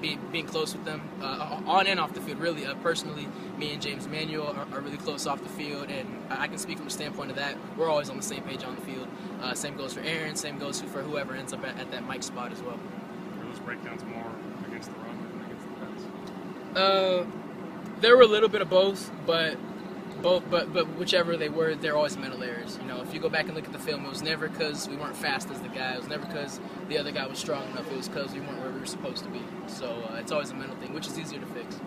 being, being close with them uh, on and off the field. Really, uh, personally, me and James Manuel are, are, really close off the field, and I can speak from the standpoint of that. We're always on the same page on the field. Uh, same goes for Aaron. Same goes for whoever ends up at, at that Mike spot as well. Were those breakdowns more against the run than against the pass? Uh, there were a little bit of both, but both, but but whichever they were, they're always mental errors. You know, if you go back and look at the film, it was never because we weren't fast as the guy. It was never because the other guy was strong enough. It was because we weren't where we were supposed to be. So uh, it's always a mental thing, which is easier to fix.